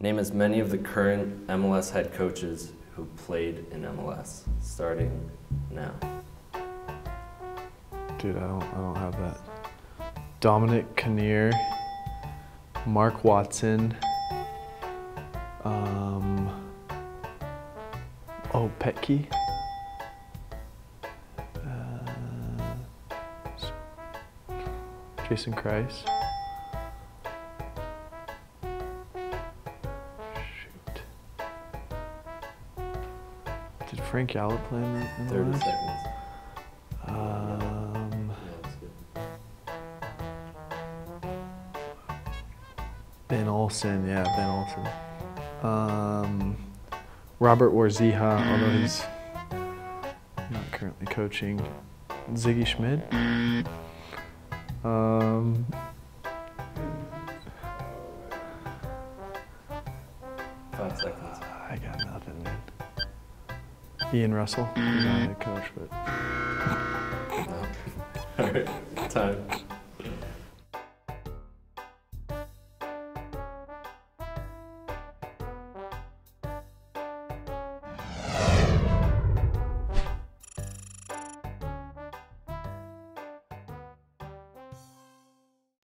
Name as many of the current MLS head coaches who played in MLS, starting now. Dude, I don't, I don't have that. Dominic Kinnear, Mark Watson, um, oh, Petke. Uh, Jason Kreis. Did Frank Yallop play in the, in 30 last? seconds. Um, Yeah, that's good. Ben Olsen, yeah, Ben Olsen. Um, Robert Warzycha, although he's not currently coaching. Sigi Schmid. Um, Five seconds. I got nothing, man. Ian Russell, he's not a coach, but No. All right, time.